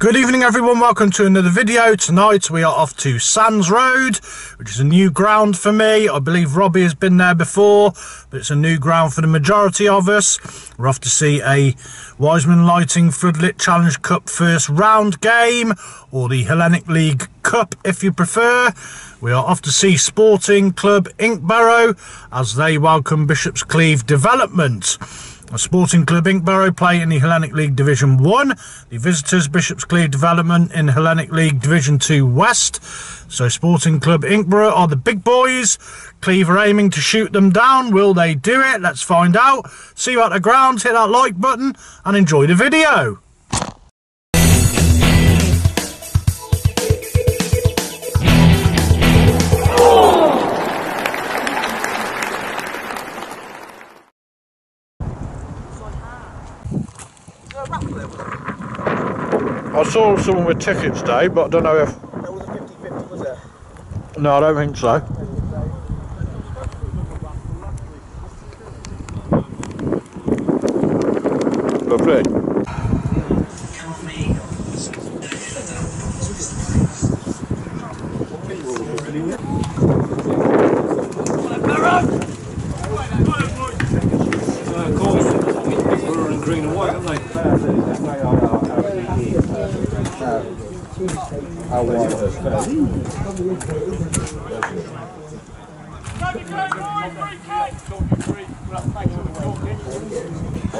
Good evening everyone, welcome to another video. Tonight we are off to Sands Road, which is a new ground for me. I believe Robbie has been there before, but it's a new ground for the majority of us. We're off to see a Wiseman Lighting Floodlit Challenge Cup first round game, or the Hellenic League Cup if you prefer. We are off to see Sporting Club Inkberrow as they welcome Bishop's Cleeve Development. Sporting Club Inkberrow play in the Hellenic League Division 1. The visitors Bishop's Cleeve Development in Hellenic League Division 2 West. So Sporting Club Inkberrow are the big boys. Cleeve are aiming to shoot them down. Will they do it? Let's find out. See you at the ground. Hit that like button and enjoy the video. Saw someone with tickets, Dave, but I don't know if. That was a 50-50, was it? No, I don't think so.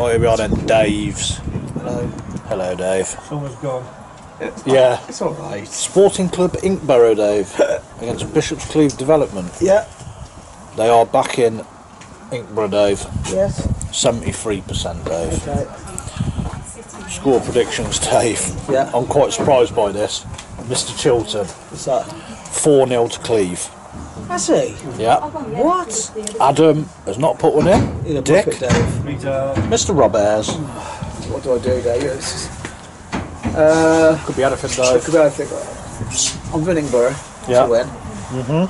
Oh, here we are then, Dave's. Hello. Hello, Dave. It's almost gone. Yeah. It's alright. Sporting Club Inkberrow, Dave, against Bishop's Cleeve Development. Yeah. They are back in Inkberrow, Dave. Yes. 73%, Dave. Okay. Score predictions, Dave. Yeah. I'm quite surprised by this. Mr. Chilton, What's that? 4 0 to Cleeve. Has he? Yeah. What? Adam has not put one in. In a Dick. bucket, Dave. Peter, Mr. Rob Ayres. What do I do, Dave? It's just- Uh, Could be anything, I Dave. could be anything. I'm winning, Borough. Yeah. To win. Mm-hmm.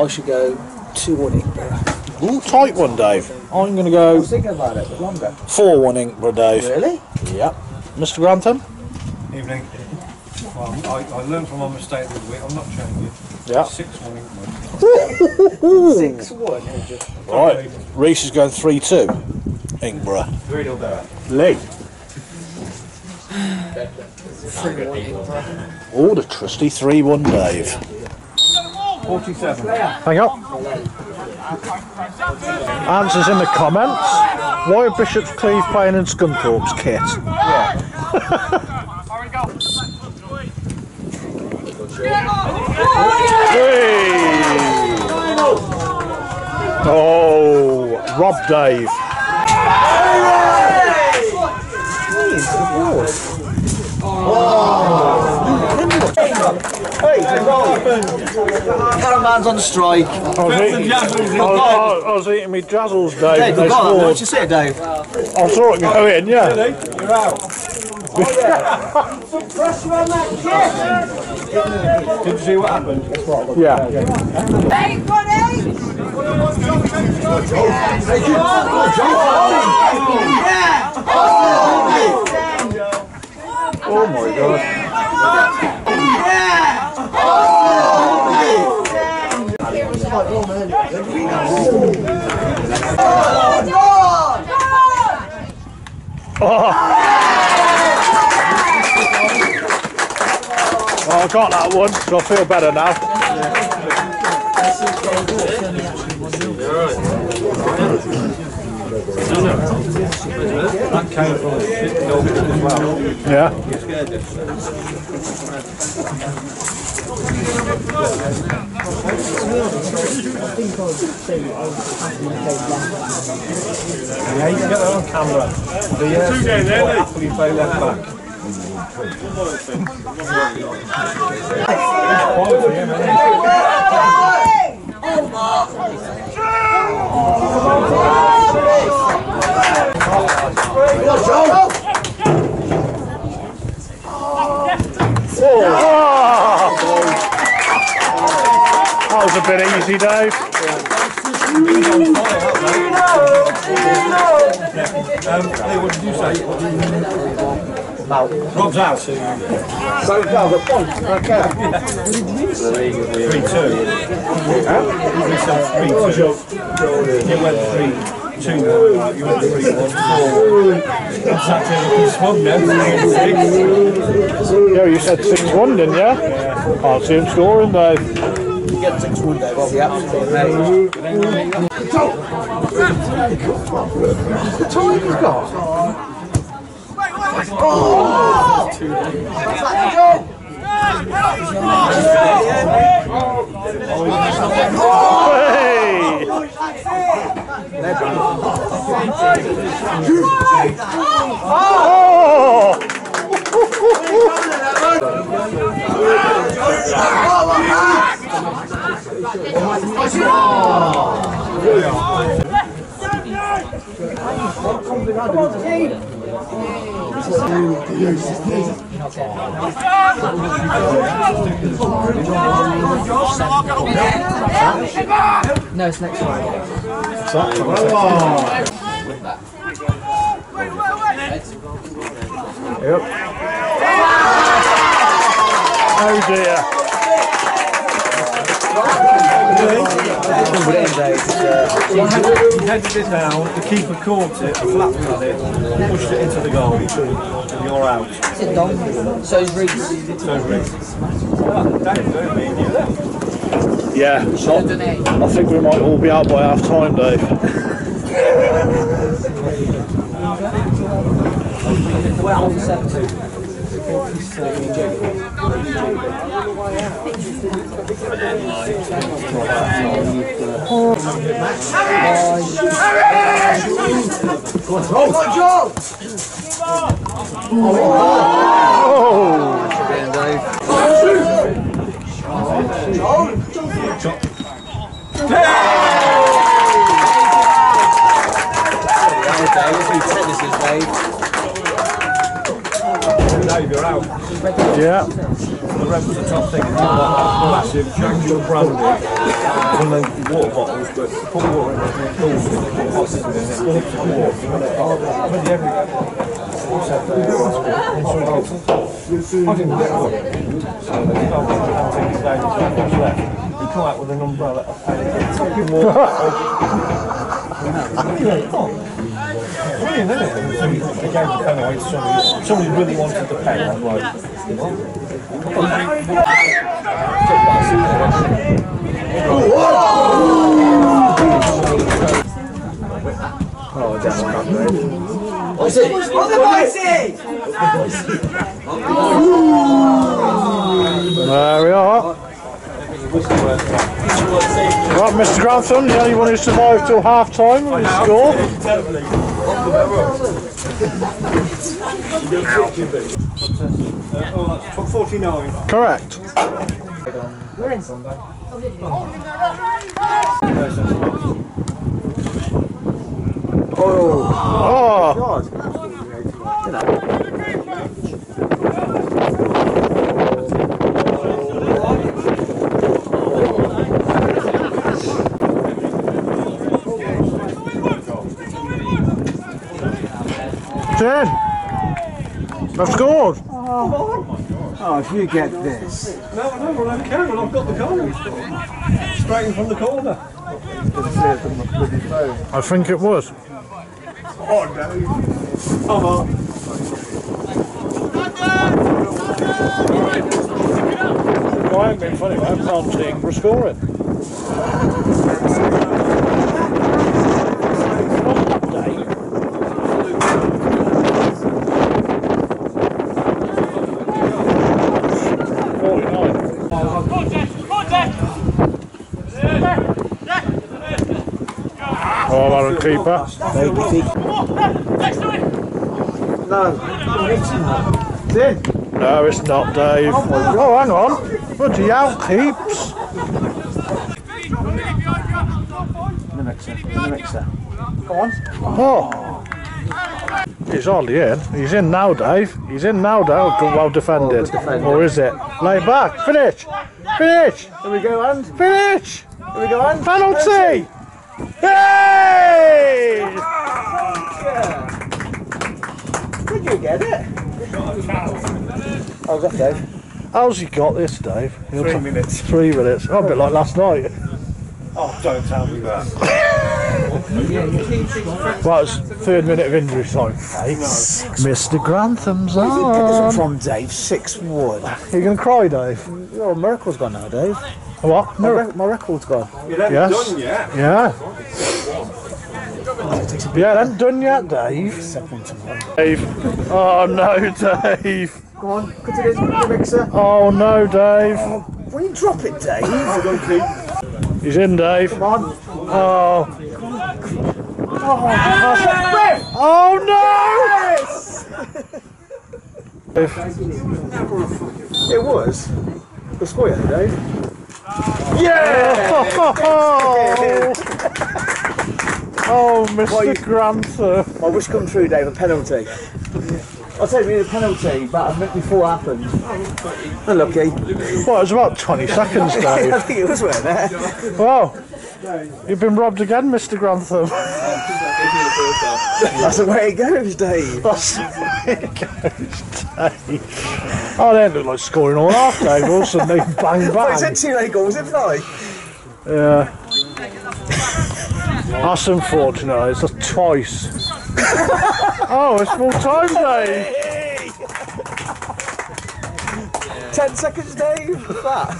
I should go 2-1 Inkberrow. Ooh, tight one, Dave. I'm going to go. I go was thinking about it, but longer. 4 1 Inkberrow, Dave. Really? Yep. Mr. Grantham? evening. Well, I, I learned from my mistake this week. I'm not changing. Yeah. Six one England. 6-1. Right. Reese is going 3 2. Inkberrow. Three nil there. Lee. 3-1 Inkberrow. Oh, the trusty 3 1, Dave. Forty-seven. Hang on. Answers in the comments. Why are Bishop's Cleeve playing in Scunthorpe's kit? Hey! Oh, Rob Dave. Caravan's on strike. I was eating, I was, I was eating me jazzles, Dave, Dave, and they got scored. What you say, Dave? I saw it go in, yeah. You're out. Did you see what happened? Yeah. Hey, buddy! Oh my god. Oh, I got that one, so I feel better now. That came from a shit dog as well. Yeah. Yeah, you can get that on camera. The uh, two days there. Play left back. That was a bit easy, Dave. Yeah. Um, hey, what did you say? Rob's out. So, no, the point. Okay. Three two. He said three two. You went three two. You went three one four. That's actually looking smug now. Six. Yeah, you said 6 1, didn't you? Yeah. Can't see him scoring. You get six one day, I'll be absolutely amazed. The time he's got. Hey! Oh! No, it's next one. Yep. Oh dear. Uh, he headed it down, the keeper caught it, flapped at it, pushed it into the goal, and you're out. Is it Dom? So is Reese. So Reece. Yeah, so I think we might all be out by half time, Dave. Well, seven. Dave, you're out. Yeah. The ref was a top thing. Massive jungle brandy. One of them water bottles, but put water in it, it in it? It's water. Bloody everything. There? I didn't get one. So they told me to have things down, there's not much left. He come out with an umbrella, a pen, fucking water. Brilliant, isn't it? So he- they gave the pen away to somebody, somebody really wanted the pen, I'm like, what? There we are. Right, Mr. Grantham, the only one who survived till half time and score. Oh, that's 49. Correct. Oh, ten. I've scored. Oh, if you get this. No, no, we're on camera. I've got the goal. Straight from the corner. I think it was. Oh, no. Come on. I ain't been funny, I can't see Ingra scoring. Oh, Aaron keeper. No, it's not, Dave. Oh, hang on. Bloody hell, keeps. Go on. Oh. He's hardly in. He's in now, Dave. He's in now, Dave. Well defended. Or is it? Lay back. Finish. Finish. Here we go, and Finish. here we go, and Penalty. Hey! Did you get it? How's that, Dave? How's he got this, Dave? He'll Three minutes. Three minutes. Oh, a bit like last night. Oh, don't tell me that. Well, it's third minute of injury time. Mr. Grantham's on. From Dave, 6 1. You're gonna cry, Dave? Oh, miracle's gone now, Dave. What? My, No. rec- my record's gone. You haven't Yes. done yet. Yeah. Yeah, it ain't done yet, Dave. Dave. Oh no, Dave. Go on, put it in the mixer. Oh no, Dave. Oh, will you drop it, Dave? I'm going keep. He's in, Dave. Come on. Oh. Oh, oh no! Dave. It was. The square, Dave. Oh, Mr. Grantham. My wish come true, Dave, a penalty. I'll take me a penalty, but a minute before it happened. Unlucky. Well, it was about 20 seconds, Dave. I think it was weren't. Well, you've been robbed again, Mr. Grantham. That's the way it goes, Dave. That's the way it goes, Dave. Oh, they look like scoring all half, Dave. All of a sudden, they bang, it's bang. had two late goals, didn't I? Yeah. That's unfortunate. It's just twice. oh, it's full time, Dave. Ten seconds, Dave. That?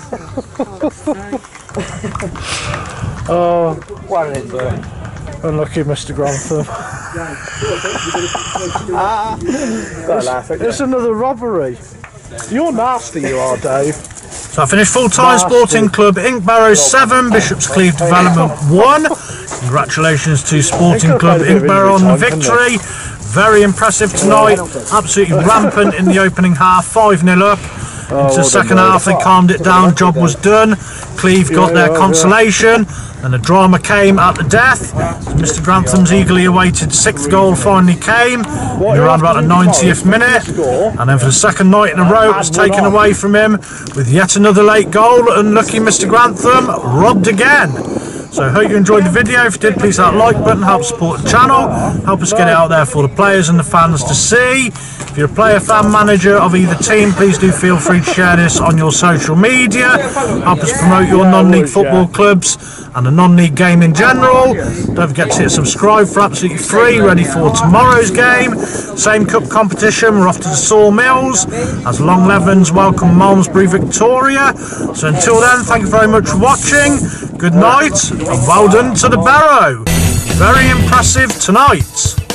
Oh, One in there. unlucky, Mr. Grantham. Ah. Got to laugh at another robbery. You're nasty, you are, Dave. So I finished full-time Sporting Club Inc. Barrows 7, Bishop's Cleeve Development 1. Congratulations to Sporting Club played a bit of Inkberrow on the injury time, couldn't victory. Very impressive tonight. Absolutely rampant in the opening half, 5 0 up. Into the well second half, they calmed it down. Job was done. Cleeve got their consolation, and the drama came at the death. Mr. Grantham's eagerly awaited sixth goal finally came. Around about the 90th minute, and then for the second night in a row, it was taken away from him with yet another late goal. Unlucky Mr. Grantham robbed again. So I hope you enjoyed the video. If you did, please hit that like button, help support the channel, help us get it out there for the players and the fans to see. If you're a player, fan, manager of either team, please do feel free to share this on your social media. Help us promote your non-league football clubs and the non-league game in general. Don't forget to hit subscribe for absolutely free, ready for tomorrow's game. Same cup competition, we're off to the Sawmills as Longlevens welcome Malmesbury Victoria. So until then, thank you very much for watching. Good night and well done to the Barrow. Very impressive tonight.